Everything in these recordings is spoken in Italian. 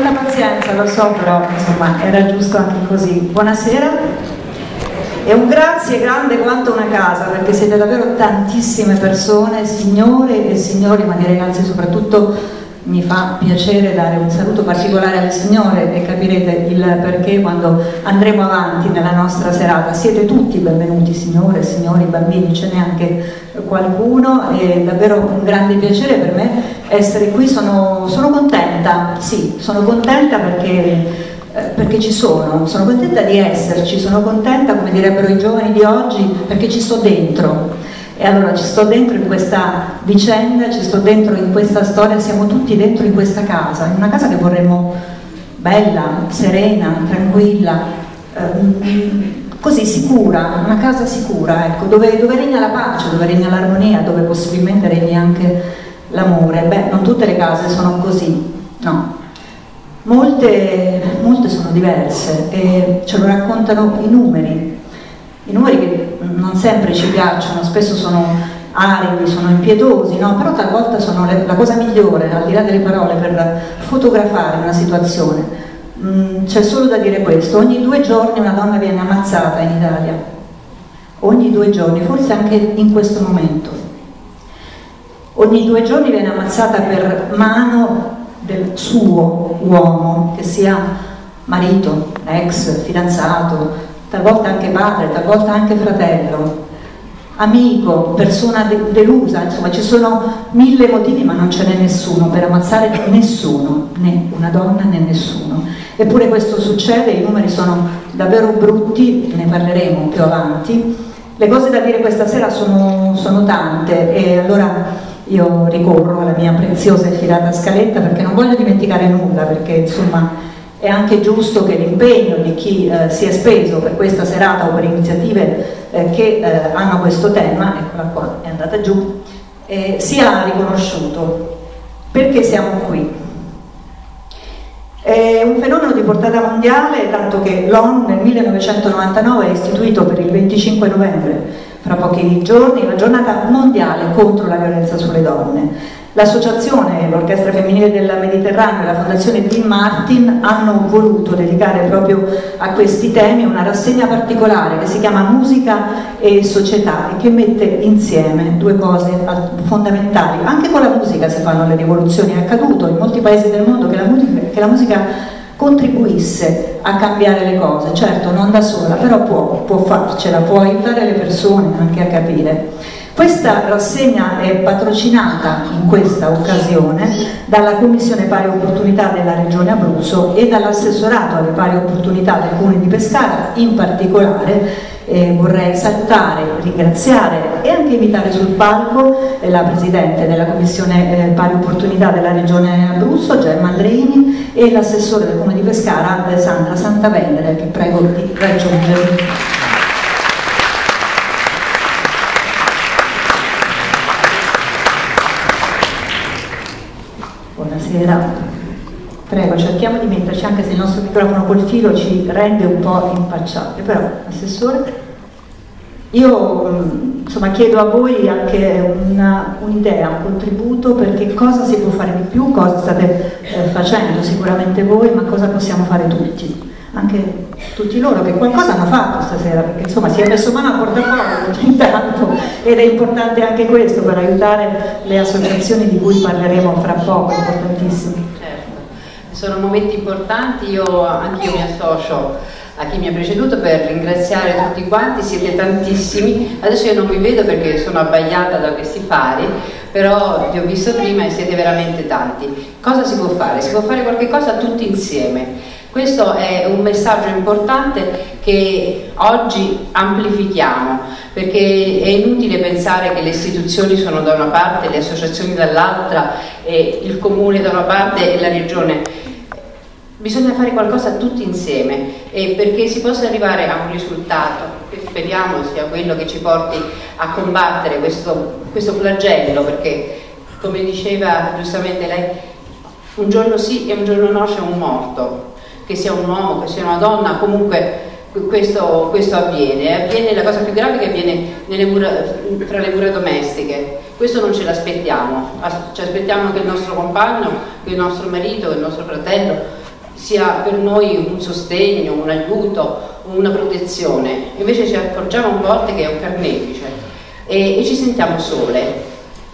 molta pazienza, lo so, però insomma era giusto anche così. Buonasera. E un grazie grande quanto una casa, perché siete davvero tantissime persone, signore e signori, ma direi anzi soprattutto mi fa piacere dare un saluto particolare alle signore e capirete il perché quando andremo avanti nella nostra serata. Siete tutti benvenuti signore, signori, bambini, ce n'è anche qualcuno, è davvero un grande piacere per me essere qui, sono, sono contenta, sì, sono contenta perché eh, perché ci sono, sono contenta di esserci, sono contenta, come direbbero i giovani di oggi, perché ci sto dentro e allora ci sto dentro in questa vicenda, ci sto dentro in questa storia, siamo tutti dentro in questa casa, in una casa che vorremmo bella, serena, tranquilla, eh, così sicura, una casa sicura, ecco, dove, dove, regna la pace, dove regna l'armonia, dove possibilmente regna anche l'amore. Beh, non tutte le case sono così, no. Molte, molte sono diverse e ce lo raccontano i numeri, i numeri che non sempre ci piacciono, spesso sono aridi, sono impietosi, no? però talvolta sono le, la cosa migliore, al di là delle parole, per fotografare una situazione. Mm, c'è solo da dire questo, ogni due giorni una donna viene ammazzata in Italia, ogni due giorni, forse anche in questo momento. Ogni due giorni viene ammazzata per mano del suo uomo, che sia marito, ex, fidanzato, talvolta anche padre, talvolta anche fratello, amico, persona de delusa, insomma ci sono mille motivi ma non ce n'è nessuno per ammazzare nessuno, né una donna né nessuno. Eppure questo succede, i numeri sono davvero brutti, ne parleremo più avanti. Le cose da dire questa sera sono, sono tante e allora io ricorro alla mia preziosa e filata scaletta perché non voglio dimenticare nulla, perché insomma è anche giusto che l'impegno di chi eh, si è speso per questa serata o per iniziative eh, che eh, hanno questo tema, eccola qua, è andata giù, eh, sia riconosciuto. Perché siamo qui? È un fenomeno di portata mondiale, tanto che l'ONU nel 1999 ha istituito per il 25 novembre, fra pochi giorni, la giornata mondiale contro la violenza sulle donne L'associazione, l'Orchestra Femminile del Mediterraneo e la Fondazione Dean Martin hanno voluto dedicare proprio a questi temi una rassegna particolare che si chiama Musica e Società e che mette insieme due cose fondamentali. Anche con la musica si fanno le rivoluzioni, è accaduto in molti paesi del mondo che la musica, che la musica contribuisse a cambiare le cose, certo non da sola, però può, può farcela, può aiutare le persone anche a capire. Questa rassegna è patrocinata in questa occasione dalla Commissione Pari Opportunità della Regione Abruzzo e dall'assessorato alle pari opportunità del Comune di Pescara, in particolare eh, vorrei salutare, ringraziare e anche invitare sul palco eh, la Presidente della Commissione eh, Pari Opportunità della Regione Abruzzo, Gemma Andreini, e l'assessore del Comune di Pescara, Alessandra Santavendere, che prego di raggiungere. Buonasera. Prego, cerchiamo di metterci anche se il nostro microfono col filo ci rende un po' impacciati, però, Assessore, io mm, insomma, chiedo a voi anche un'idea, un, un, contributo perché cosa si può fare di più, cosa state eh, facendo sicuramente voi, ma cosa possiamo fare tutti anche tutti loro che qualcosa hanno fatto stasera perché insomma si è messo mano a portafoglio intanto ed è importante anche questo per aiutare le associazioni di cui parleremo fra poco, importantissimi. Certo, sono momenti importanti, io anch'io mi associo a chi mi ha preceduto per ringraziare tutti quanti, siete tantissimi, adesso io non vi vedo perché sono abbagliata da questi fari, però vi ho visto prima e siete veramente tanti. Cosa si può fare? Si può fare qualche cosa tutti insieme questo è un messaggio importante che oggi amplifichiamo, perché è inutile pensare che le istituzioni sono da una parte, le associazioni dall'altra, il comune da una parte e la regione. Bisogna fare qualcosa tutti insieme perché si possa arrivare a un risultato che speriamo sia quello che ci porti a combattere questo, questo flagello, perché come diceva giustamente lei, un giorno sì e un giorno no c'è un morto, che sia un uomo, che sia una donna, comunque questo, questo avviene. Avviene la cosa più grave che avviene mura, fra le mura domestiche. Questo non ce l'aspettiamo, ci aspettiamo che il nostro compagno, che il nostro marito, che il nostro fratello sia per noi un sostegno, un aiuto, una protezione, invece ci accorgiamo a volte che è un carnefice e, e ci sentiamo sole.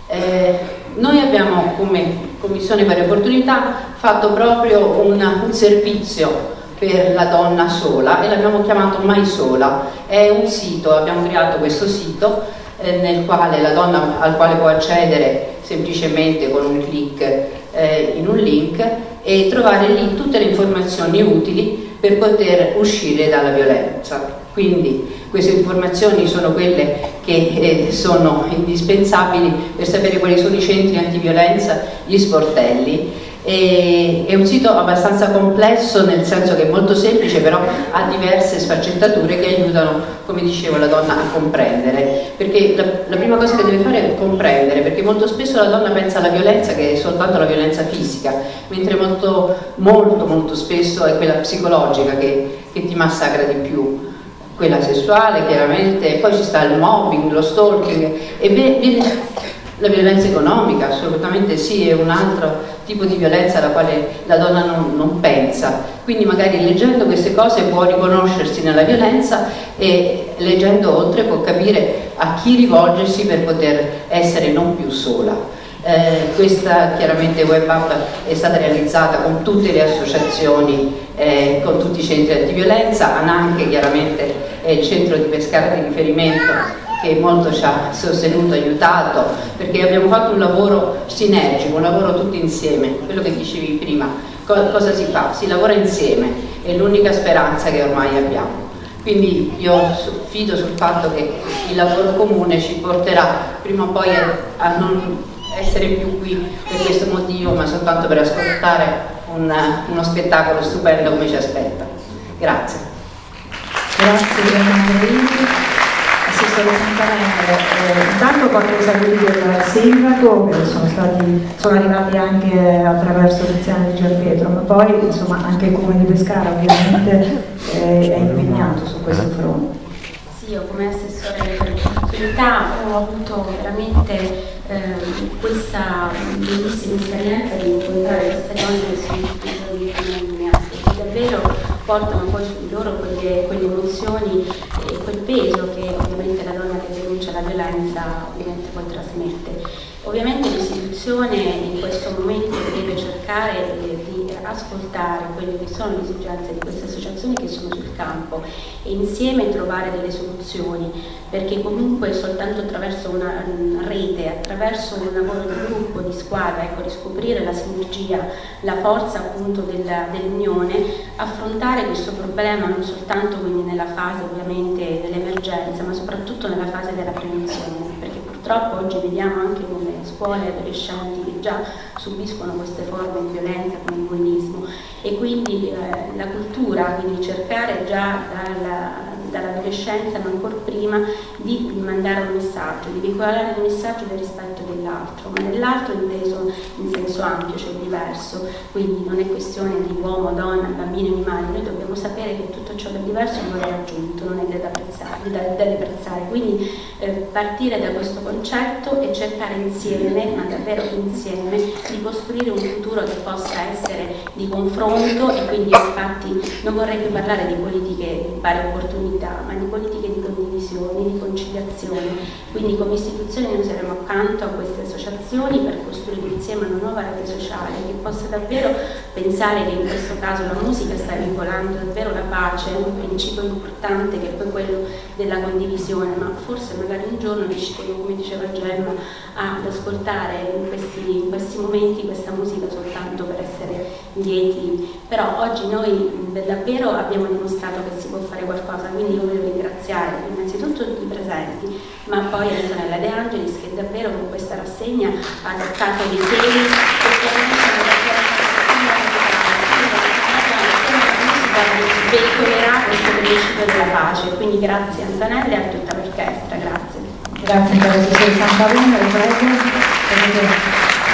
Eh, noi abbiamo come Commissione per le Opportunità fatto proprio un, un servizio per la donna sola e l'abbiamo chiamato Mai Sola. È un sito, abbiamo creato questo sito eh, quale la donna al quale può accedere semplicemente con un clic eh, in un link e trovare lì tutte le informazioni utili per poter uscire dalla violenza. Quindi queste informazioni sono quelle che eh, sono indispensabili per sapere quali sono i centri antiviolenza, gli sportelli. E, è un sito abbastanza complesso nel senso che è molto semplice però ha diverse sfaccettature che aiutano come dicevo la donna a comprendere. Perché la, la prima cosa che deve fare è comprendere perché molto spesso la donna pensa alla violenza che è soltanto la violenza fisica mentre molto molto molto spesso è quella psicologica che, che ti massacra di più quella sessuale chiaramente, poi ci sta il mobbing, lo stalking e viene la violenza economica, assolutamente sì, è un altro tipo di violenza alla quale la donna non, non, pensa. Quindi magari leggendo queste cose può riconoscersi nella violenza e leggendo oltre può capire a chi rivolgersi per poter essere non più sola. Eh, questa chiaramente web app è stata realizzata con tutte le associazioni, eh, con tutti i centri antiviolenza, Ananche chiaramente è il centro di Pescara di riferimento che molto ci ha sostenuto, aiutato, perché abbiamo fatto un lavoro sinergico, un lavoro tutti insieme, quello che dicevi prima, Co cosa si fa? Si lavora insieme, è l'unica speranza che ormai abbiamo. Quindi io fido sul fatto che il lavoro comune ci porterà prima o poi a, a non essere più qui per questo motivo, ma soltanto per ascoltare un, uno spettacolo stupendo come ci aspetta. Grazie. Grazie Assessore Santanello, eh, intanto qualche saluti del sindaco che sono, stati, sono arrivati anche attraverso Tiziana di Gianpietro, ma poi insomma anche il comune di Pescara ovviamente eh, è impegnato su questo fronte. Sì, io come assessore alle opportunità ho avuto veramente eh, questa bellissima esperienza di incontrare queste donne che sono tutte le giorni davvero portano poi su di loro quelle, quelle emozioni e quel peso che ovviamente la donna che denuncia la violenza ovviamente poi trasmette. Ovviamente l'istituzione in questo momento deve cercare di ascoltare quelle che sono le esigenze di queste associazioni che sono sul campo e insieme trovare delle soluzioni, perché comunque soltanto attraverso una rete, attraverso un lavoro di gruppo, di squadra, ecco, riscoprire la sinergia, la forza appunto dell'unione, affrontare questo problema non soltanto quindi nella fase ovviamente dell'emergenza, ma soprattutto nella fase della prevenzione, purtroppo oggi vediamo anche come scuole e adolescenti che già subiscono queste forme di violenza come il bullismo. E quindi eh, la cultura, quindi cercare già dalla, dall'adolescenza ma ancora prima di mandare un messaggio, di veicolare il messaggio del rispetto dell'altro, ma dell'altro inteso in senso ampio, cioè diverso, quindi non è questione di uomo, donna, bambini, animali, noi dobbiamo sapere che tutto ciò che è diverso non è raggiunto, non è da apprezzare, da, apprezzare. quindi eh, partire da questo concetto e cercare insieme, ma davvero insieme, di costruire un futuro che possa essere di confronto e quindi infatti non vorrei più parlare di politiche di pari opportunità, ma di politiche condivisione, di conciliazione. Quindi come istituzione noi saremo accanto a queste associazioni per costruire insieme una nuova rete sociale che possa davvero pensare che in questo caso la musica sta vincolando davvero la pace, un principio importante che è poi quello della condivisione, ma forse magari un giorno riusciremo, come diceva Gemma, ad ascoltare in questi, in questi momenti questa musica soltanto per essere lieti. Però oggi noi davvero abbiamo dimostrato che si può fare qualcosa, quindi io voglio ringraziare innanzitutto tutti i presenti, ma poi Antonella De Angelis che davvero con questa rassegna ha toccato dei temi che veicolerà questo principio della pace. Quindi grazie Antonella e a tutta l'orchestra, grazie. Grazie per essere Santarone, prego, potete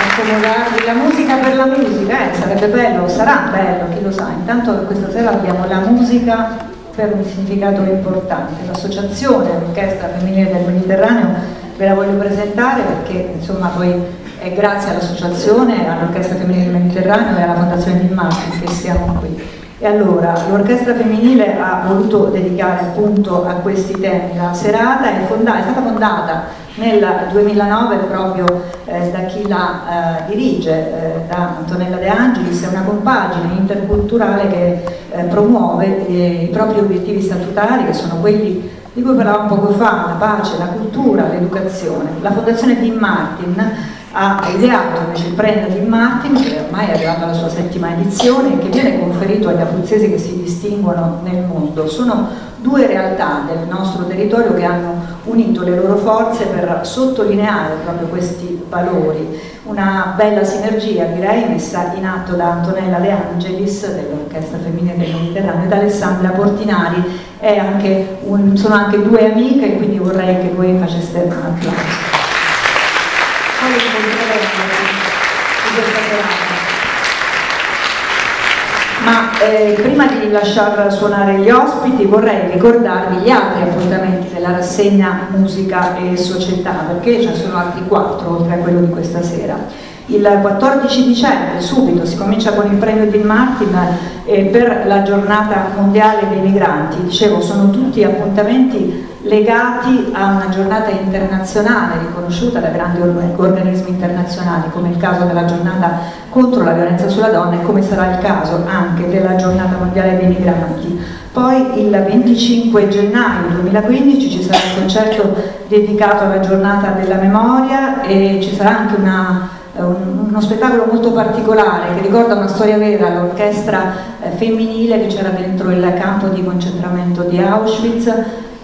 accomodarvi la musica per la musica, eh, sarebbe bello, sarà bello, chi lo sa. Intanto questa sera abbiamo la musica per un significato importante. L'associazione Orchestra Femminile del Mediterraneo ve la voglio presentare perché insomma poi è grazie all'associazione, all'Orchestra Femminile del Mediterraneo e alla Fondazione di Martin che siamo qui. E allora l'orchestra femminile ha voluto dedicare appunto a questi temi la serata, è, fonda- è stata fondata nel 2009 proprio eh, da chi la eh, dirige, eh, da Antonella De Angelis, è una compagine interculturale che eh, promuove eh, i propri obiettivi statutari che sono quelli di cui parlavamo poco fa, la pace, la cultura, l'educazione. La Fondazione Dean Martin ha ideato invece il premio di Martin, che ormai è arrivato alla sua settima edizione e che viene conferito agli abruzzesi che si distinguono nel mondo. Sono due realtà del nostro territorio che hanno unito le loro forze per sottolineare proprio questi valori. Una bella sinergia direi messa in atto da Antonella De Angelis dell'Orchestra Femminile del Mediterraneo e da Alessandra Portinari, anche un, sono anche due amiche quindi vorrei che voi faceste un applauso poi incontreremo di questa serata. Ma eh, prima di lasciar suonare gli ospiti vorrei ricordarvi gli altri appuntamenti della rassegna Musica e Società, perché ce ne sono altri quattro oltre a quello di questa sera. Il 14 dicembre subito si comincia con il premio di Martin eh, per la giornata mondiale dei migranti. Dicevo, sono tutti appuntamenti legati a una giornata internazionale riconosciuta da grandi organismi internazionali, come il caso della giornata contro la violenza sulla donna e come sarà il caso anche della giornata mondiale dei migranti. Poi il 25 gennaio 2015 ci sarà un concerto dedicato alla giornata della memoria e ci sarà anche una, uno spettacolo molto particolare che ricorda una storia vera, l'orchestra eh, femminile che c'era dentro il campo di concentramento di Auschwitz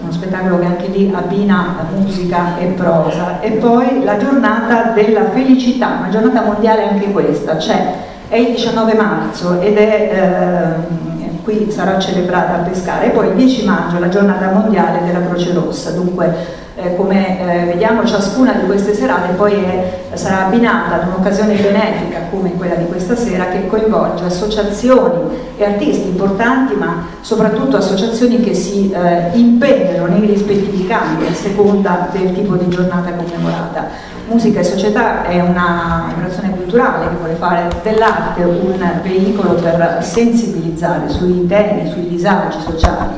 uno spettacolo che anche lì abbina musica e prosa. E poi la giornata della felicità, una giornata mondiale anche questa, c'è, è il 19 marzo ed è, eh, qui sarà celebrata a Pescara. E poi il 10 maggio la giornata mondiale della Croce Rossa, dunque eh, come eh, vediamo ciascuna di queste serate poi è, sarà abbinata ad un'occasione benefica come quella di questa sera che coinvolge associazioni e artisti importanti ma soprattutto associazioni che si eh, impegnano nei rispettivi campi a seconda del tipo di giornata commemorata. Musica e Società è un'operazione culturale che vuole fare dell'arte un veicolo per sensibilizzare sui temi, sui disagi sociali.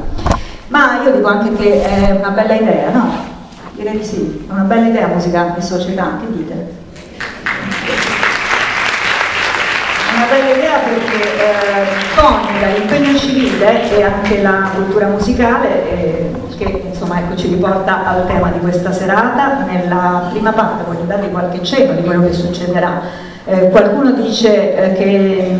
Ma io dico anche che è una bella idea, no? Direi di sì, è una bella idea musica e società, che dite? È una bella idea perché eh, coniuga l'impegno civile e anche la cultura musicale eh, che insomma ecco, ci riporta al tema di questa serata. Nella prima parte voglio darvi qualche cenno di quello che succederà. Eh, qualcuno dice eh, che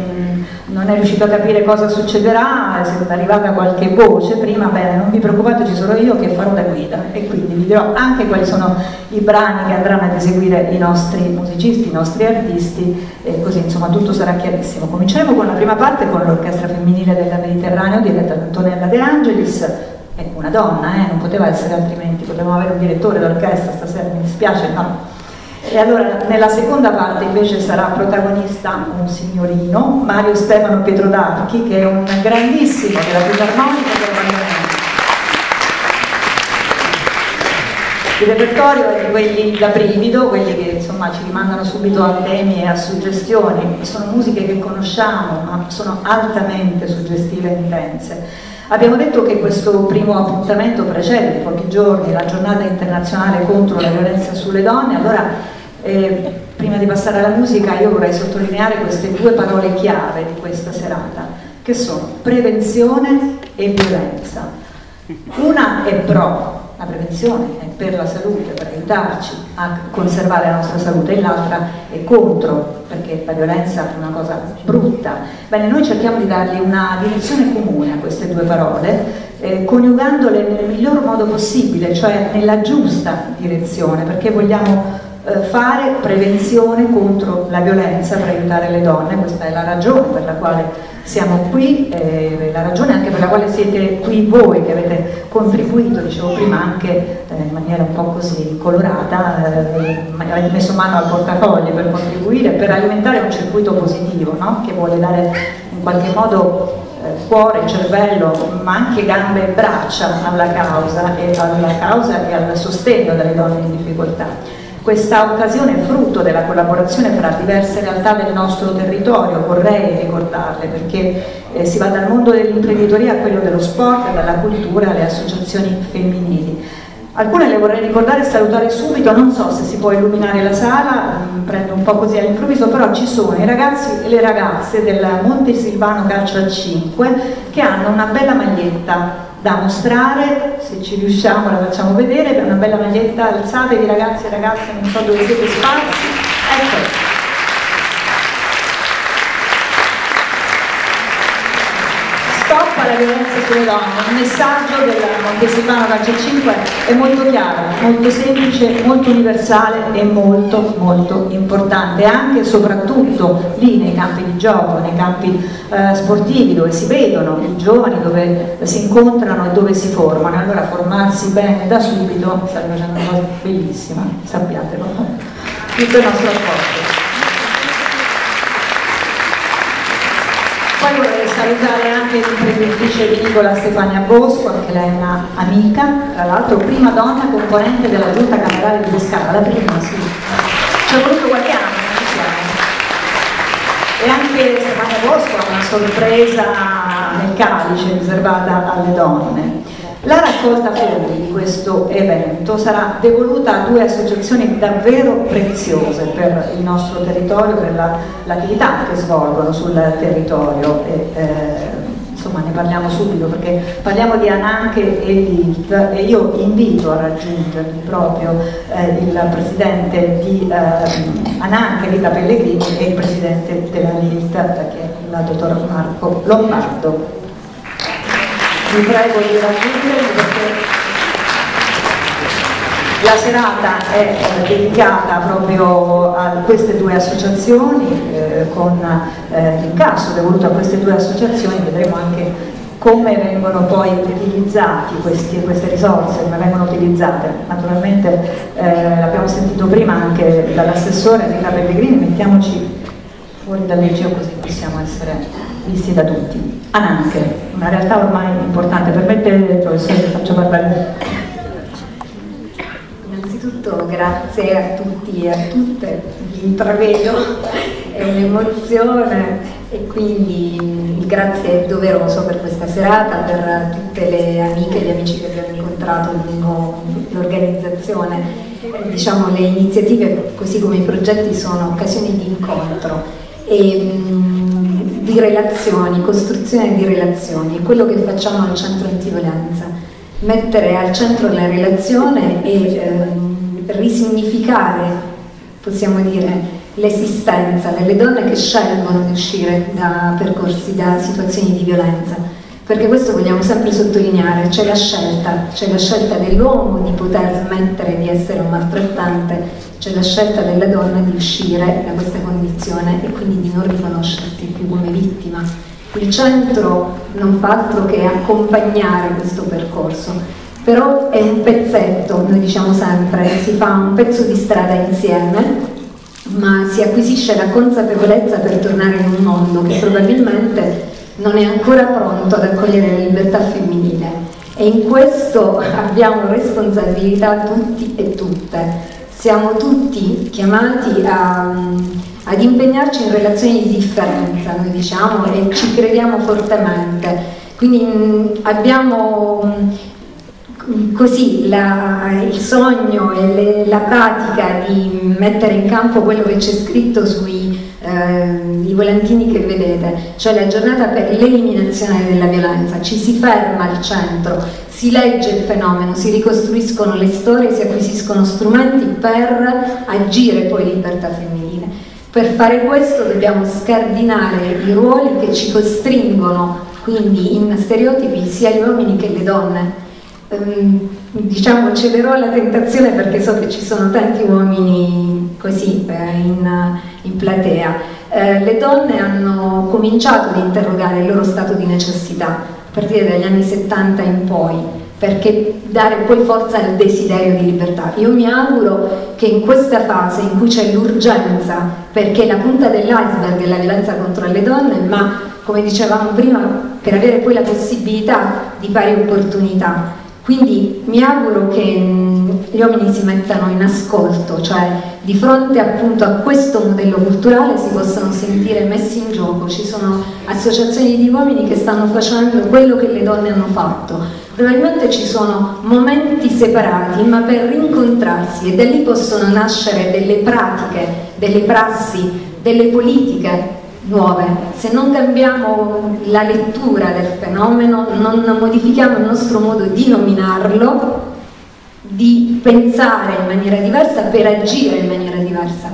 non è riuscito a capire cosa succederà, se è arrivata qualche voce prima, bene, non vi preoccupate, ci sono io che farò da guida e quindi vi dirò anche quali sono i brani che andranno ad eseguire i nostri musicisti, i nostri artisti e così insomma tutto sarà chiarissimo. Cominceremo con la prima parte con l'Orchestra Femminile del Mediterraneo diretta da Antonella De Angelis, è una donna, eh, non poteva essere altrimenti, potevamo avere un direttore d'orchestra stasera, mi dispiace, no e allora nella seconda parte invece sarà protagonista un signorino, Mario Stefano Pietro D'Archi, che è un grandissimo della Filarmonica del Parlamento. Il repertorio è di quelli da brivido, quelli che insomma ci rimandano subito a temi e a suggestioni, sono musiche che conosciamo ma sono altamente suggestive e intense. Abbiamo detto che questo primo appuntamento precede di pochi giorni la giornata internazionale contro la violenza sulle donne, allora eh, prima di passare alla musica io vorrei sottolineare queste due parole chiave di questa serata, che sono prevenzione e violenza. Una è pro, la prevenzione è per la salute, per aiutarci a conservare la nostra salute, e l'altra è contro, perché la violenza è una cosa brutta. Bene, noi cerchiamo di dargli una direzione comune a queste due parole, eh, coniugandole nel miglior modo possibile, cioè nella giusta direzione, perché vogliamo eh, fare prevenzione contro la violenza per aiutare le donne, questa è la ragione per la quale siamo qui, eh, la ragione anche per la quale siete qui voi che avete contribuito, dicevo prima, anche eh, in maniera un po' così colorata, eh, avete messo mano al portafogli per contribuire, per alimentare un circuito positivo no? che vuole dare in qualche modo eh, cuore, cervello, ma anche gambe e braccia alla causa e alla causa e al sostegno delle donne in difficoltà. Questa occasione è frutto della collaborazione fra diverse realtà del nostro territorio, vorrei ricordarle perché eh, si va dal mondo dell'imprenditoria a quello dello sport, dalla cultura alle associazioni femminili. Alcune le vorrei ricordare e salutare subito, non so se si può illuminare la sala, mm, prendo un po' così all'improvviso, però ci sono i ragazzi e le ragazze del Monte Silvano Calcio a 5 che hanno una bella maglietta da mostrare, se ci riusciamo la facciamo vedere, per una bella maglietta, alzatevi ragazzi e ragazze, non so dove siete sparsi, ecco. Alla violenza sulle donne, il messaggio del Montesipano Calcio 5 è molto chiaro, molto semplice, molto universale e molto molto importante, anche e soprattutto lì nei campi di gioco, nei campi eh, sportivi dove si vedono i giovani, dove si incontrano e dove si formano, allora formarsi bene da subito sta facendo una cosa bellissima, sappiatelo, tutto il nostro apporto. Vorrei salutare anche l'imprenditrice vinicola Stefania Bosco, anche lei è una amica, tra l'altro prima donna componente della giunta camerale di Pescara, la prima sì. Ci ha voluto qualche anno, ci siamo. E anche Stefania Bosco ha una sorpresa nel calice riservata alle donne. La raccolta fondi di questo evento sarà devoluta a due associazioni davvero preziose per il nostro territorio, per l'attività la, che svolgono sul territorio. E, eh, insomma ne parliamo subito perché parliamo di Ananche e l'ILT e io invito a raggiungermi proprio eh, il presidente di eh, Ananche, Rita Pellegrini e il presidente della LILT che è il dottor Marco Lombardo vi prego di raggiungermi perché la serata è dedicata proprio a queste due associazioni, eh, con eh, l'incasso devoluto a queste due associazioni, vedremo anche come vengono poi utilizzati questi, queste risorse, come vengono utilizzate. Naturalmente eh, l'abbiamo sentito prima anche dall'assessore Rita Pellegrini, mettiamoci fuori dal leggio così possiamo essere visti da tutti. Ananche, una realtà ormai importante, permette professore che faccio parlare. Innanzitutto grazie a tutti e a tutte, vi intravedo, è un'emozione e quindi il grazie è doveroso per questa serata, per tutte le amiche e gli amici che abbiamo incontrato lungo l'organizzazione. Diciamo le iniziative, così come i progetti, sono occasioni di incontro e, di relazioni, costruzione di relazioni, è quello che facciamo al centro antiviolenza, mettere al centro la relazione e ehm, risignificare, possiamo dire, l'esistenza delle donne che scelgono di uscire da percorsi, da situazioni di violenza, perché questo vogliamo sempre sottolineare, c'è la scelta, c'è la scelta dell'uomo di poter smettere di essere un maltrattante c'è la scelta della donna di uscire da questa condizione e quindi di non riconoscersi più come vittima. Il centro non fa altro che accompagnare questo percorso, però è un pezzetto, noi diciamo sempre, si fa un pezzo di strada insieme, ma si acquisisce la consapevolezza per tornare in un mondo che probabilmente non è ancora pronto ad accogliere la libertà femminile e in questo abbiamo responsabilità tutti e tutte siamo tutti chiamati a, ad impegnarci in relazioni di differenza, noi diciamo, e ci crediamo fortemente. Quindi mh, abbiamo mh, così la, il sogno e le, la pratica di mettere in campo quello che c'è scritto sui eh, volantini che vedete, cioè la giornata per l'eliminazione della violenza, ci si ferma al centro, si legge il fenomeno, si ricostruiscono le storie, si acquisiscono strumenti per agire poi libertà femminile. Per fare questo dobbiamo scardinare i ruoli che ci costringono quindi in stereotipi sia gli uomini che le donne. Um, diciamo cederò alla tentazione perché so che ci sono tanti uomini così eh, in, in, platea. Eh, le donne hanno cominciato ad interrogare il loro stato di necessità a partire dagli anni 70 in poi, perché dare poi forza al desiderio di libertà. Io mi auguro che in questa fase in cui c'è l'urgenza, perché la punta dell'iceberg è la violenza contro le donne, ma come dicevamo prima, per avere poi la possibilità di pari opportunità, Quindi mi auguro che gli uomini si mettano in ascolto, cioè di fronte appunto a questo modello culturale si possano sentire messi in gioco. Ci sono associazioni di uomini che stanno facendo quello che le donne hanno fatto. Probabilmente ci sono momenti separati, ma per rincontrarsi e da lì possono nascere delle pratiche, delle prassi, delle politiche nuove. Se non cambiamo la lettura del fenomeno, non modifichiamo il nostro modo di nominarlo, di pensare in maniera diversa per agire in maniera diversa.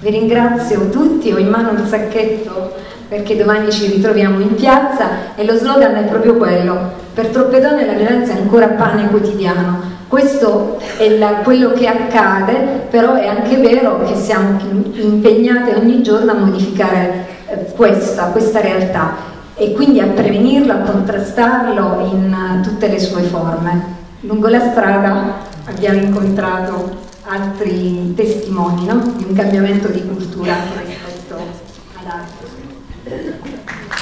Vi ringrazio tutti, ho in mano il sacchetto perché domani ci ritroviamo in piazza e lo slogan è proprio quello, per troppe donne la violenza è ancora pane quotidiano. Questo è la, quello che accade, però è anche vero che siamo impegnate ogni giorno a modificare questa, questa realtà e quindi a prevenirlo, a contrastarlo in uh, tutte le sue forme. Lungo la strada abbiamo incontrato altri testimoni no? di un cambiamento di cultura rispetto altri.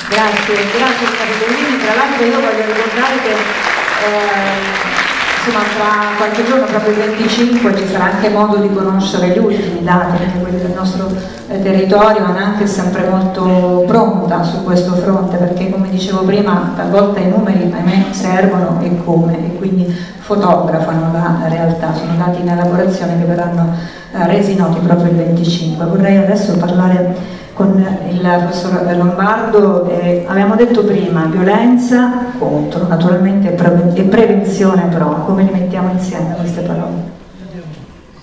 Grazie, grazie Capitolini. Tra l'altro io voglio ricordare che eh, insomma tra qualche giorno, proprio il 25, ci sarà anche modo di conoscere gli ultimi dati, perché quelli del nostro eh, territorio, ANAC è sempre molto pronta su questo fronte, perché come dicevo prima, talvolta i numeri ahimè servono e come, e quindi fotografano la realtà, sono dati in elaborazione che verranno eh, resi noti proprio il 25. Vorrei adesso parlare con il professor Lombardo, eh, abbiamo detto prima violenza contro, naturalmente e prevenzione pro, come li mettiamo insieme queste parole?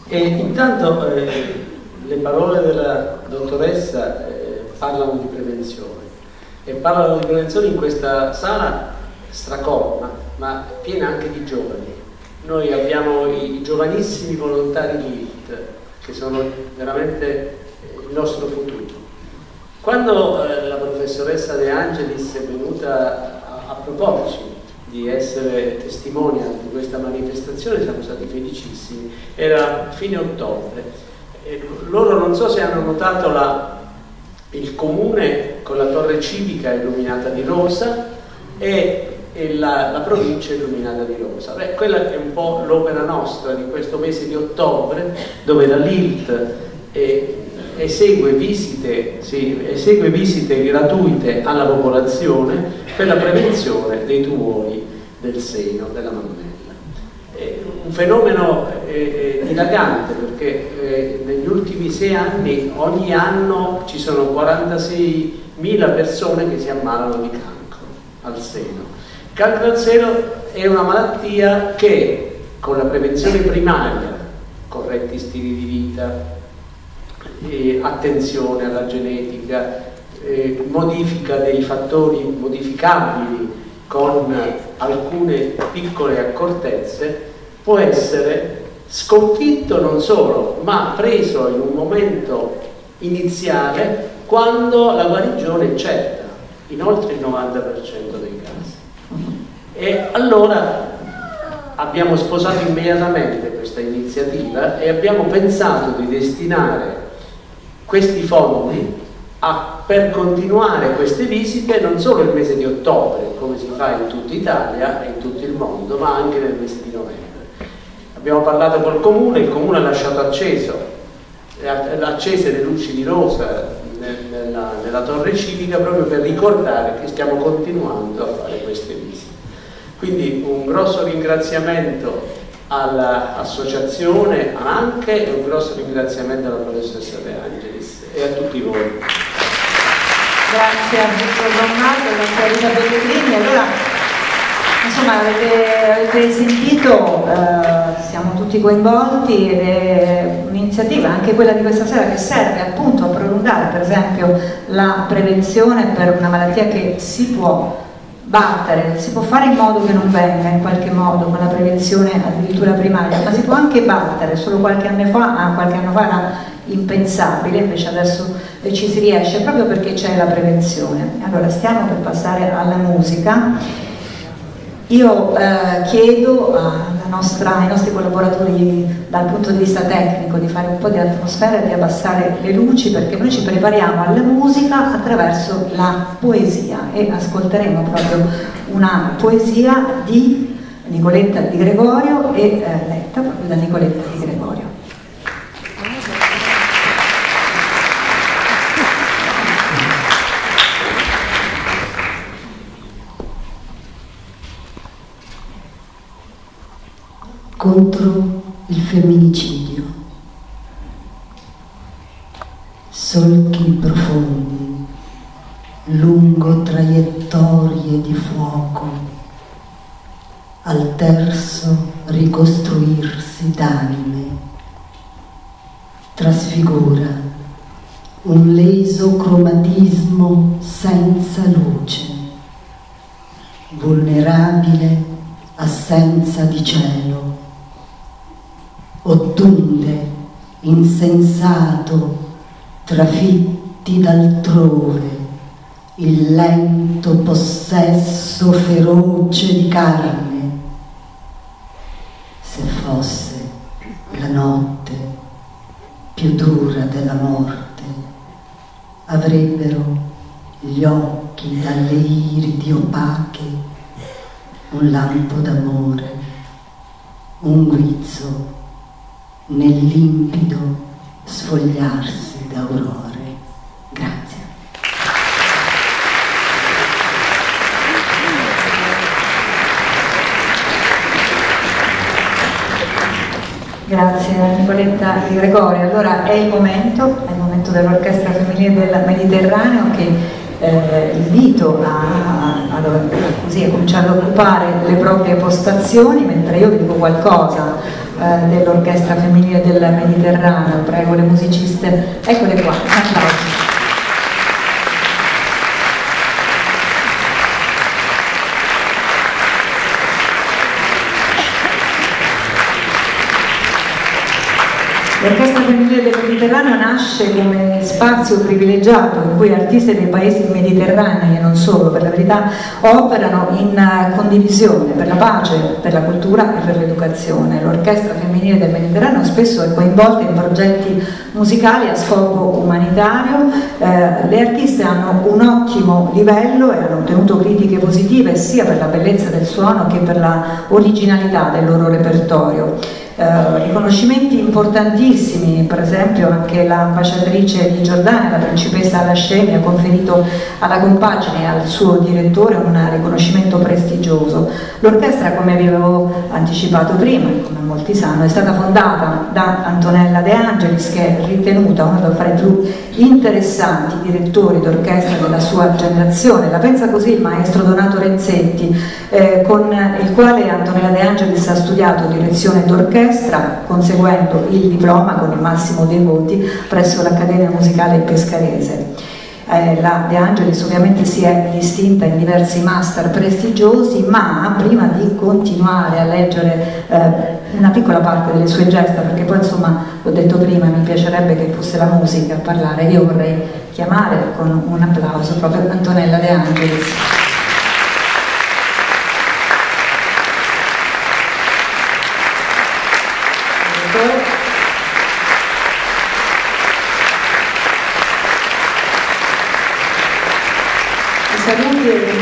E intanto eh, le parole della dottoressa eh, parlano di prevenzione e parlano di prevenzione in questa sala stracolma, ma piena anche di giovani. Noi abbiamo i giovanissimi volontari di IT, che sono veramente eh, il nostro futuro quando eh, la professoressa De Angelis è venuta a, a proporci di essere testimonia di questa manifestazione siamo stati felicissimi, era fine ottobre. E loro non so se hanno notato la, il comune con la torre civica illuminata di rosa e, e la, la, provincia illuminata di rosa. Beh, quella è un po' l'opera nostra di questo mese di ottobre dove la LILT e esegue visite, sì, esegue visite gratuite alla popolazione per la prevenzione dei tumori del seno, della mammella. È un fenomeno eh, eh dilagante perché eh, negli ultimi sei anni ogni anno ci sono 46.000 persone che si ammalano di cancro al seno. Il cancro al seno è una malattia che con la prevenzione primaria, corretti stili di vita, eh, attenzione alla genetica, eh, modifica dei fattori modificabili con alcune piccole accortezze, può essere sconfitto non solo, ma preso in un momento iniziale quando la guarigione è certa, in oltre il 90% dei casi. E allora abbiamo sposato immediatamente questa iniziativa e abbiamo pensato di destinare questi fondi a, per continuare queste visite non solo il mese di ottobre, come si fa in tutta Italia e in tutto il mondo, ma anche nel mese di novembre. Abbiamo parlato col Comune, il Comune ha lasciato acceso, accese le luci di rosa nella, nella torre civica proprio per ricordare che stiamo continuando a fare queste visite. Quindi un grosso ringraziamento all'associazione anche un grosso ringraziamento alla professoressa De Angelis e a tutti voi. Grazie a professor Donnato e a Rita Pellegrini. Allora, insomma, avete, avete sentito, eh, siamo tutti coinvolti ed è un'iniziativa, anche quella di questa sera, che serve appunto a prolungare per esempio la prevenzione per una malattia che si può battere, si può fare in modo che non venga in qualche modo con la prevenzione addirittura primaria, ma si può anche battere, solo qualche anno fa, ah, qualche anno fa era impensabile, invece adesso ci si riesce proprio perché c'è la prevenzione. Allora stiamo per passare alla musica. Io eh, chiedo nostra, ai nostri collaboratori dal punto di vista tecnico di fare un po' di atmosfera e di abbassare le luci perché noi ci prepariamo alla musica attraverso la poesia e ascolteremo proprio una poesia di Nicoletta Di Gregorio e eh, letta proprio da Nicoletta Di Gregorio. Contro il femminicidio. Solchi profondi, lungo traiettorie di fuoco, al terzo ricostruirsi d'anime, trasfigura un leso cromatismo senza luce, vulnerabile assenza di cielo ottunde, insensato, trafitti d'altrove, il lento possesso feroce di carne. Se fosse la notte più dura della morte, avrebbero gli occhi dalle iridi opache un lampo d'amore, un guizzo nel limpido sfogliarsi d'aurore. Grazie. Grazie Nicoletta Di Gregorio. Allora è il momento, è il momento dell'Orchestra Femminile del Mediterraneo che eh, invito a, a, a, così, a cominciare ad occupare le proprie postazioni mentre io vi dico qualcosa eh, dell'orchestra femminile del Mediterraneo, prego le musiciste, eccole qua, applausi. L'Orchestra Femminile del Mediterraneo nasce come spazio privilegiato in cui artisti dei paesi mediterranei e non solo, per la verità, operano in condivisione per la pace, per la cultura e per l'educazione. L'Orchestra Femminile del Mediterraneo spesso è coinvolta in progetti musicali a scopo umanitario, eh, le artiste hanno un ottimo livello e hanno ottenuto critiche positive sia per la bellezza del suono che per la originalità del loro repertorio. Eh, riconoscimenti importantissimi, per esempio anche l'ambasciatrice di Giordania, la principessa Alascemi, ha conferito alla compagine e al suo direttore un riconoscimento prestigioso. L'orchestra, come vi avevo anticipato prima, come molti sanno, è stata fondata da Antonella De Angelis, che è ritenuta uno dei più interessanti direttori d'orchestra della sua generazione. La pensa così il maestro Donato Renzetti, eh, con il quale Antonella De Angelis ha studiato direzione d'orchestra orchestra, conseguendo il diploma con il massimo dei voti presso l'Accademia Musicale Pescarese. Eh, la De Angelis ovviamente si è distinta in diversi master prestigiosi, ma prima di continuare a leggere eh, una piccola parte delle sue gesta, perché poi insomma, l'ho detto prima, mi piacerebbe che fosse la musica a parlare, io vorrei chiamare con un applauso proprio Antonella De Angelis. saluti e i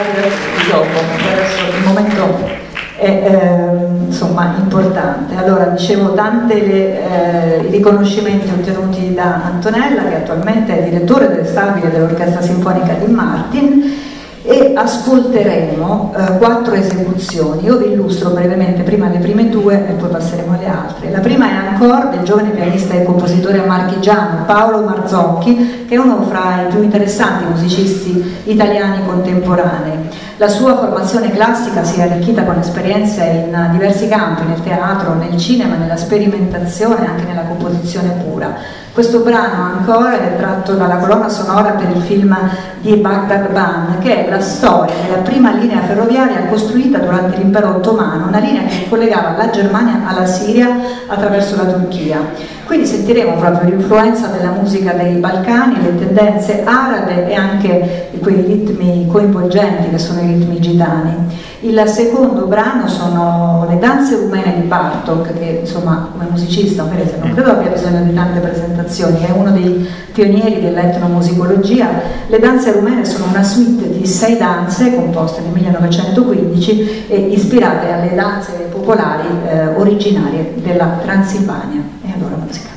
sono arrivati dopo, adesso il momento è eh, insomma, importante. Allora, dicevo, tante le, eh, riconoscimenti ottenuti da Antonella, che attualmente è direttore del stabile dell'Orchestra Sinfonica di Martin, e ascolteremo eh, quattro esecuzioni. Io vi illustro brevemente prima le prime due e poi passeremo alle altre. La prima è ancora del giovane pianista e compositore marchigiano Paolo Marzocchi, che è uno fra i più interessanti musicisti italiani contemporanei. La sua formazione classica si è arricchita con esperienze in diversi campi, nel teatro, nel cinema, nella sperimentazione e anche nella composizione pura. Questo brano ancora è tratto dalla colonna sonora per il film di Baghdad Ban, che è la storia della prima linea ferroviaria costruita durante l'impero ottomano, una linea che collegava la Germania alla Siria attraverso la Turchia. Quindi sentiremo proprio l'influenza della musica dei Balcani, le tendenze arabe e anche quei ritmi coinvolgenti che sono i ritmi gitani. Il secondo brano sono le danze rumene di Bartok, che insomma come musicista Perese non credo abbia bisogno di tante presentazioni, è uno dei pionieri dell'etnomusicologia. Le danze rumene sono una suite di sei danze composte nel 1915 e ispirate alle danze popolari eh, originarie della Transilvania. Hvala muzika.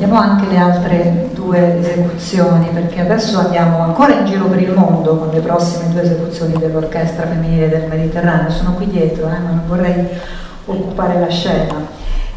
Presentiamo anche le altre due esecuzioni perché adesso andiamo ancora in giro per il mondo con le prossime due esecuzioni dell'Orchestra Femminile del Mediterraneo. Sono qui dietro, eh, ma non vorrei occupare la scena.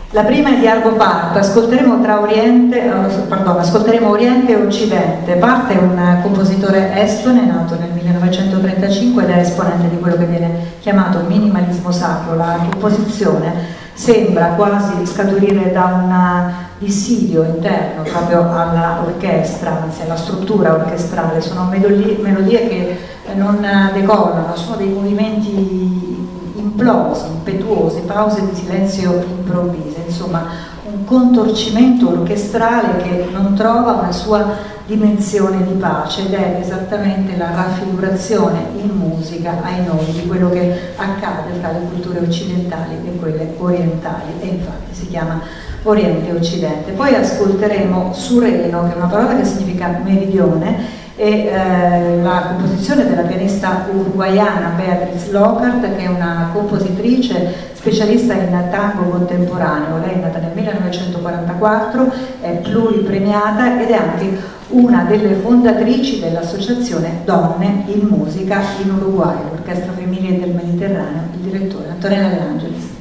La prima è di Argo Part, ascolteremo, Oriente, oh, pardon, ascolteremo Oriente e Occidente. Part è un compositore estone nato nel 1935 ed è esponente di quello che viene chiamato minimalismo sacro. La composizione sembra quasi scaturire da un dissidio interno proprio all'orchestra, anzi alla struttura orchestrale. Sono melodie, melodie che non decollano, sono dei movimenti implosi, impetuosi, pause di silenzio improvvise, insomma un contorcimento orchestrale che non trova una sua dimensione di pace ed è esattamente la raffigurazione in musica, ai noi, di quello che accade fra le culture occidentali e quelle orientali e infatti si chiama Oriente e Occidente. Poi ascolteremo Sureno, che è una parola che significa meridione, e eh, la composizione della pianista uruguayana Beatriz Lockhart che è una compositrice specialista in tango contemporaneo, lei è nata nel 1944, è pluripremiata ed è anche una delle fondatrici dell'associazione Donne in Musica in Uruguay, l'Orchestra Femminile del Mediterraneo, il direttore Antonella De Angelis.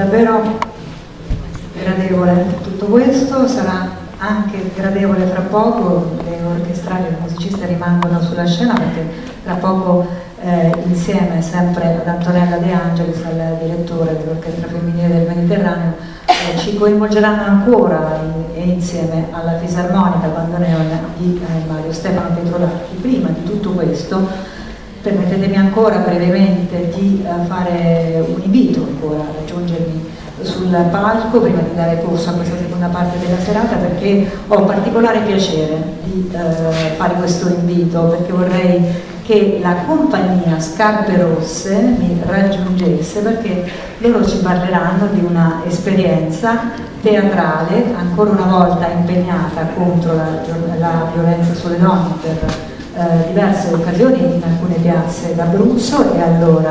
Davvero gradevole tutto questo, sarà anche gradevole fra poco, le orchestrali e le musiciste rimangono sulla scena perché tra poco eh, insieme sempre ad Antonella De Angelis, al direttore dell'Orchestra Femminile del Mediterraneo, eh, ci coinvolgeranno ancora e insieme alla Fisarmonica Bandoneon di eh, Mario Stefano Petrolacchi. Prima di tutto questo permettetemi ancora brevemente di uh, fare un invito ancora a raggiungermi sul palco prima di dare corso a questa seconda parte della serata perché ho particolare piacere di uh, fare questo invito perché vorrei che la compagnia Scarpe Rosse mi raggiungesse perché loro ci parleranno di una esperienza teatrale ancora una volta impegnata contro la, la violenza sulle donne per eh, diverse occasioni in alcune piazze d'Abruzzo e allora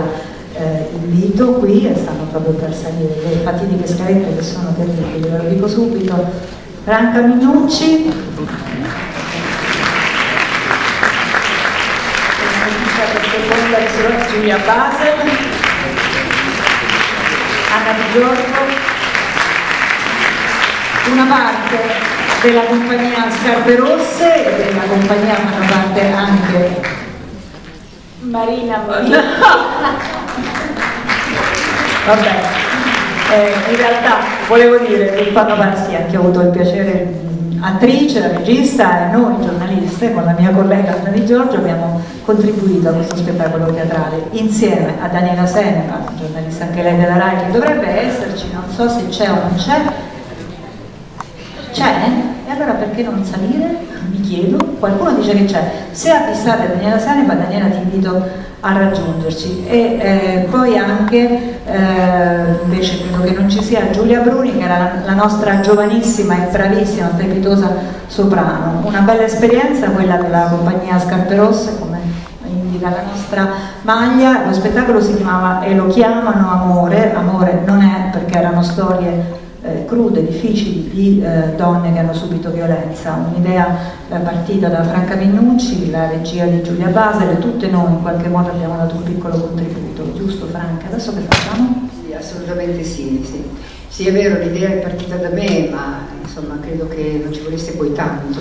eh, invito qui, e stanno proprio per salire le fatidiche scalette che sono terribili, ve lo dico subito, Franca Minucci, seconda Giulia Basel, Anna Di Giorgio, una parte della compagnia Scarpe Rosse e della compagnia fanno parte anche Marina Marina. Vabbè, eh, in realtà volevo dire che fanno parte, sì, anche ho avuto il piacere attrice, la regista e noi giornaliste con la mia collega Anna Di Giorgio abbiamo contribuito a questo spettacolo teatrale insieme a Daniela Seneca, giornalista anche lei della RAI che dovrebbe esserci, non so se c'è o non c'è, c'è? E allora perché non salire? Mi chiedo, qualcuno dice che c'è. Se avvistate Daniela Sanepa, Daniela ti invito a raggiungerci. E eh, poi anche, eh, invece credo che non ci sia, Giulia Bruni, che era la nostra giovanissima e bravissima, strepitosa soprano. Una bella esperienza, quella della compagnia Scarpe Rosse, come indica la nostra maglia. Lo spettacolo si chiamava E lo chiamano amore, amore non è perché erano storie eh, crude, difficili di eh, donne che hanno subito violenza, un'idea eh, partita da Franca Minucci, la regia di Giulia Basel tutte noi in qualche modo abbiamo dato un piccolo contributo, giusto Franca? Adesso che facciamo? Sì, assolutamente sì, sì. Sì, è vero, l'idea è partita da me, ma insomma credo che non ci volesse poi tanto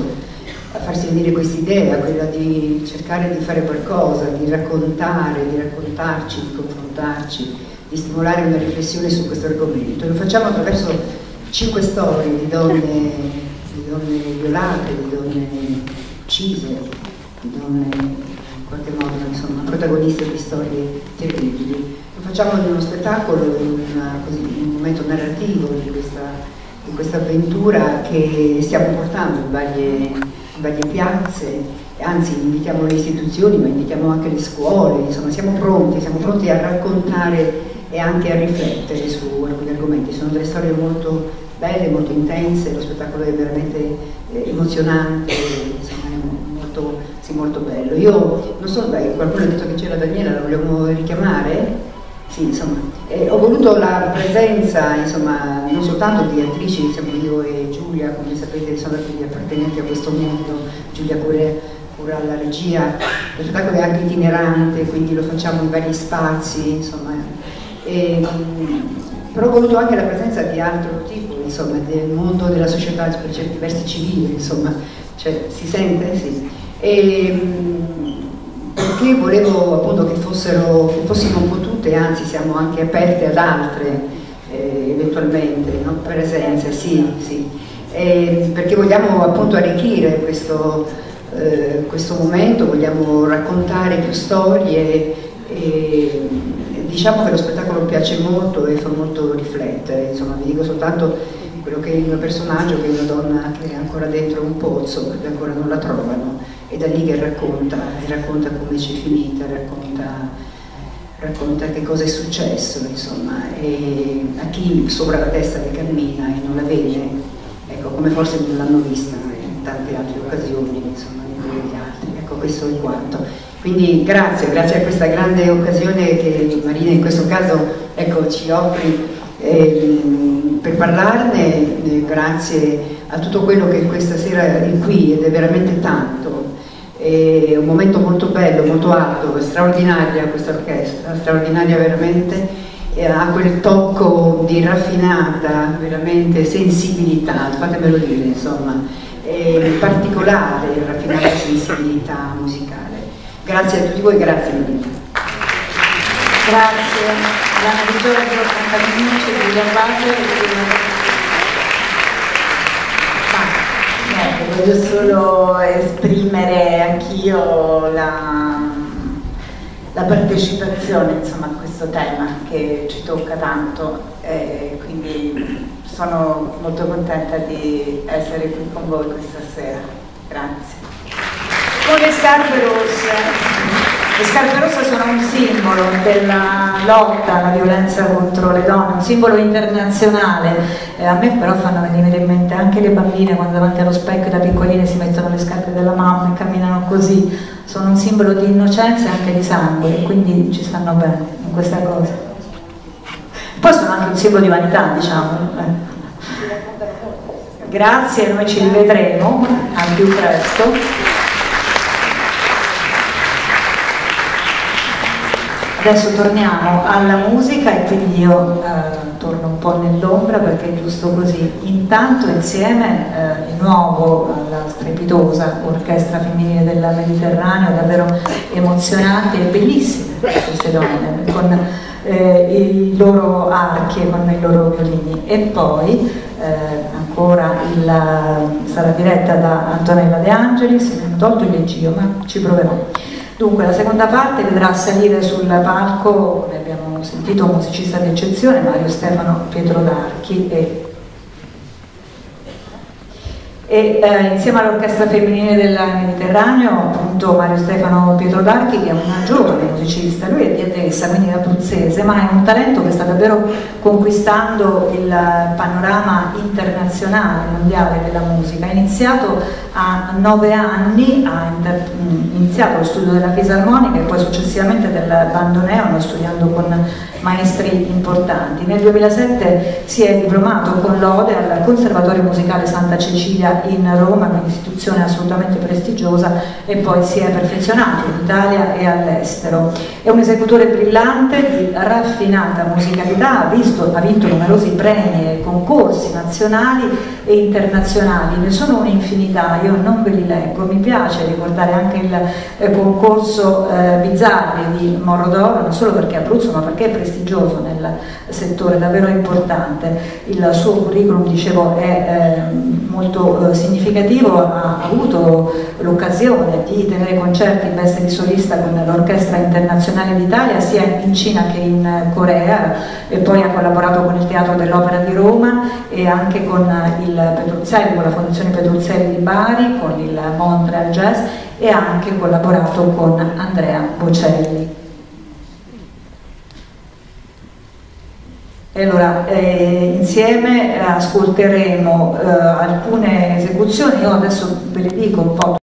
a farsi venire questa idea, quella di cercare di fare qualcosa, di raccontare, di raccontarci, di confrontarci di stimolare una riflessione su questo argomento. Lo facciamo attraverso cinque storie di donne, di donne violate, di donne uccise, di donne in qualche modo insomma, protagoniste di storie terribili. Lo facciamo in uno spettacolo, in, una, così, in un momento narrativo di questa, di questa, avventura che stiamo portando in varie, in varie piazze anzi invitiamo le istituzioni ma invitiamo anche le scuole, insomma siamo pronti, siamo pronti a raccontare e anche a riflettere su alcuni argomenti. Sono delle storie molto belle, molto intense, lo spettacolo è veramente eh, emozionante, insomma è molto, sì, molto bello. Io non so, beh, qualcuno ha detto che c'era Daniela, la vogliamo richiamare? Sì, insomma, eh, ho voluto la presenza, insomma, non soltanto di attrici, siamo io e Giulia, come sapete sono degli appartenenti a questo mondo, Giulia Cure cura la regia, lo spettacolo è anche itinerante, quindi lo facciamo in vari spazi, insomma, e, però ho voluto anche la presenza di altro tipo, insomma, del mondo della società per certi versi civile, insomma, cioè, si sente? Sì. E, perché volevo appunto che, fossero, che fossimo un po' tutte, anzi siamo anche aperte ad altre eh, eventualmente, no? presenze, sì, sì. E, perché vogliamo appunto arricchire questo, eh, questo momento, vogliamo raccontare più storie e, diciamo che lo spettacolo piace molto e fa molto riflettere, insomma vi dico soltanto quello che è il mio personaggio, che è una donna che è ancora dentro un pozzo, perché ancora non la trovano, e da lì che racconta, e racconta come ci è finita, racconta, racconta che cosa è successo, insomma, e a chi sopra la testa che cammina e non la vede, ecco, come forse non l'hanno vista in tante altre occasioni, insomma, di quegli altri, ecco, questo è quanto. Quindi grazie, grazie a questa grande occasione che Marina in questo caso ecco, ci offri eh, per parlarne, eh, grazie a tutto quello che questa sera è qui ed è veramente tanto. È un momento molto bello, molto alto, straordinaria questa orchestra, straordinaria veramente ha quel tocco di raffinata, veramente sensibilità, fatemelo dire insomma, particolare raffinata sensibilità musicale. Grazie a tutti voi, grazie mille. Grazie. Lana Di Giorgio, Cantaminici, Giulia Baggio voglio solo esprimere anch'io la, la, partecipazione insomma, a questo tema che ci tocca tanto e quindi sono molto contenta di essere qui con voi questa sera. Grazie. Con le scarpe rosse. Le scarpe rosse sono un simbolo della lotta alla violenza contro le donne, un simbolo internazionale. Eh, a me però fanno venire in mente anche le bambine quando davanti allo specchio da piccoline si mettono le scarpe della mamma e camminano così. Sono un simbolo di innocenza e anche di sangue, quindi ci stanno bene in questa cosa. Poi sono anche un simbolo di vanità, diciamo. Grazie, noi ci rivedremo al più presto. Adesso torniamo alla musica e quindi io eh, torno un po' nell'ombra perché è giusto così. Intanto insieme eh, di nuovo alla strepitosa orchestra femminile del Mediterraneo, davvero emozionanti e bellissime queste donne, con eh, i loro archi e con i loro violini. E poi eh, ancora il, sarà diretta da Antonella De Angelis, mi hanno tolto il leggio ma ci proverò. Dunque la seconda parte vedrà salire sul palco, come abbiamo sentito, un musicista d'eccezione, Mario Stefano Pietro D'Archi e e eh, insieme all'orchestra femminile del Mediterraneo appunto Mario Stefano Pietro D'Archi che è una giovane musicista, lui è di Atessa quindi abruzzese ma è un talento che sta davvero conquistando il panorama internazionale, mondiale della musica. Ha iniziato a nove anni, ha iniziato lo studio della fisarmonica e poi successivamente del bandoneon studiando con maestri importanti. Nel 2007 si è diplomato con lode al Conservatorio Musicale Santa Cecilia in Roma, un'istituzione assolutamente prestigiosa, e poi si è perfezionato in Italia e all'estero. È un esecutore brillante di raffinata musicalità, ha, visto, ha vinto numerosi premi e concorsi nazionali e internazionali, ne sono un'infinità, io non ve li leggo, mi piace ricordare anche il eh, concorso eh, Bizzarri di Morrodoro, non solo perché è Abruzzo ma perché è prestigioso nel settore, davvero importante, il suo curriculum dicevo è eh, molto eh, significativo, ha avuto l'occasione di tenere concerti in veste di solista con l'Orchestra Internazionale d'Italia sia in Cina che in Corea e poi ha collaborato con il Teatro dell'Opera di Roma e anche con il Petruzzelli, con la Fondazione Petruzzelli di Bari, con il Montreal Jazz e ha anche collaborato con Andrea Bocelli. E allora, eh, insieme ascolteremo eh, alcune esecuzioni, io adesso ve le dico un po'